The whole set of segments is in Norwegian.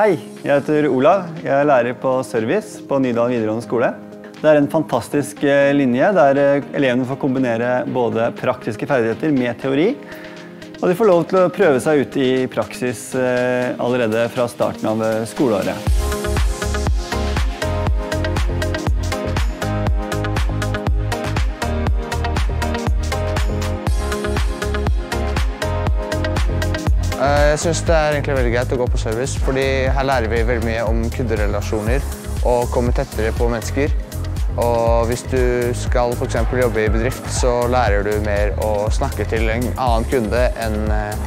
Hei, jeg heter Olav. Jeg er lærer på service på Nydalen videregående skole. Det er en fantastisk eh, linje der eh, elevene får kombinere både praktiske ferdigheter med teori. Og de får lov til å prøve seg ut i praksis eh, allerede fra starten av skoleåret. Jeg syns det er egentlig veldig greit å gå på service, fordi her lærer vi veldig mye om kunderelasjoner og komme tettere på mennesker. Og hvis du skal for jobbe i bedrift, så lærer du mer å snakke til en annen kunde enn eh,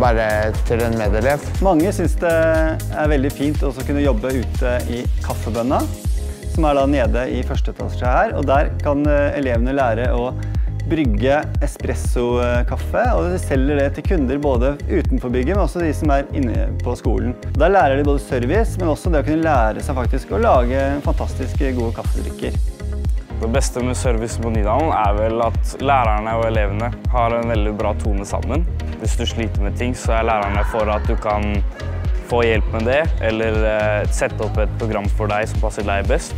bare til en medelev. Mange syns det er veldig fint å kunne jobbe ute i kaffebønna, som er da nede i første etasje her. Og der kan eh, elevene lære å brygge espresso-kaffe, og de selger det til kunder både utenfor bygget, men også de som er inne på skolen. Der lærer de både service, men også det å kunne lære seg faktisk å lage fantastisk gode kaffedrikker. Det beste med service på Nydalen er vel at lærerne og elevene har en veldig bra tone sammen. Hvis du sliter med ting, så er lærerne for at du kan få hjelp med det, eller eh, sette opp et program for deg som passer deg best.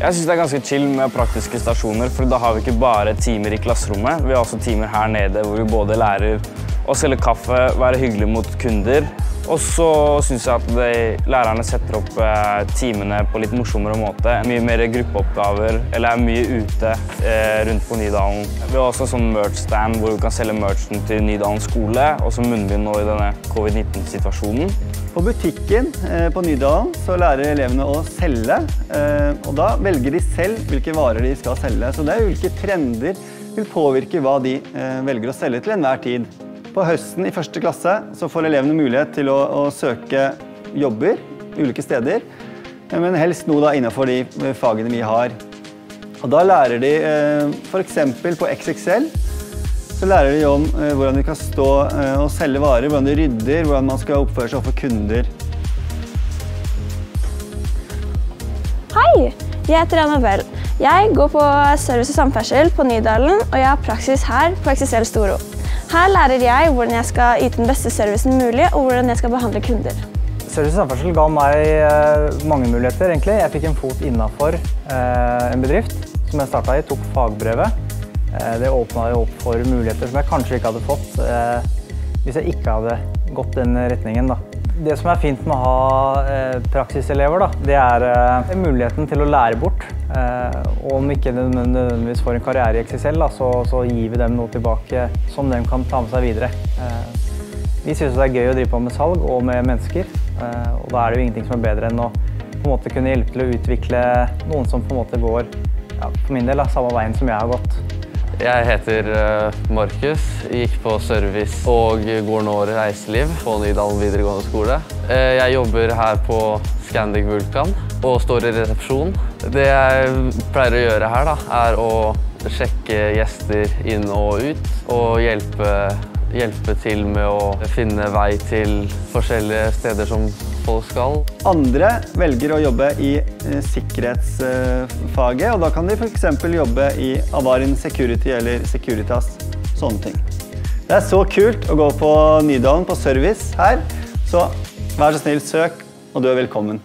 Jeg synes det er ganske chill med praktiske stasjoner, for da har vi ikke bare timer i klasserommet. Vi har også timer her nede hvor vi både lærer å selge kaffe, være hyggelig mot kunder. Og så synes jeg at de, lærerne setter opp eh, timene på litt morsommere måte. Mye mer gruppeoppgaver, eller er mye ute eh, rundt på Nydalen. Vi har også en sånn merch-stand hvor vi kan selge merchen til Nydalen skole, og så munnbind nå i denne covid-19-situasjonen. På butikken eh, på Nydalen så lærer elevene å selge, eh, og da velger de selv hvilke varer de skal selge. Så det er ulike trender vil påvirke hva de eh, velger å selge til enhver tid. På høsten i første klasse så får elevene mulighet til å, å søke jobber ulike steder, men helst noe da innenfor de fagene vi har. Og da lærer de f.eks. på XXL så lærer de om eh, hvordan de kan stå eh, og selge varer, hvordan de rydder, hvordan man skal oppføre seg overfor kunder. Hei, jeg heter Annabelle. Jeg går på service og samferdsel på Nydalen, og jeg har praksis her på XXL Storo. Her lærer jeg hvordan jeg skal yte den beste servicen mulig, og hvordan jeg skal behandle kunder. Service og samferdsel ga meg eh, mange muligheter. egentlig. Jeg fikk en fot innafor en bedrift som jeg starta i, tok fagbrevet. Eh, det åpna jo opp for muligheter som jeg kanskje ikke hadde fått eh, hvis jeg ikke hadde gått den retningen. Da. Det som er fint med å ha eh, praksiselever, da, det er muligheten til å lære bort. Og om ikke de nødvendigvis får en karriere i XXL, da, så, så, gir vi dem noe tilbake som de kan ta med seg videre. Vi syns det er gøy å drive på med salg og med mennesker, og da er det jo ingenting som er bedre enn å på en måte kunne hjelpe til å utvikle noen som på en måte går ja, for min del da, samme veien som jeg har gått. Jeg heter eh, Markus, gikk på service og går nå reiseliv på Nydalen videregående skole. Eh, jeg jobber her på Scandic Vulkan og står i resepsjon. Det jeg pleier å gjøre her, da, er å sjekke gjester inn og ut og hjelpe, hjelpe til med å finne vei til forskjellige steder som folk skal. Andre velger å jobbe i eh, sikkerhetsfaget, og da kan de f.eks. jobbe i Avarin Security eller Securitas. Sånne ting. Det er så kult å gå på Nydalen på service her, så vær så snill, søk, og du er velkommen.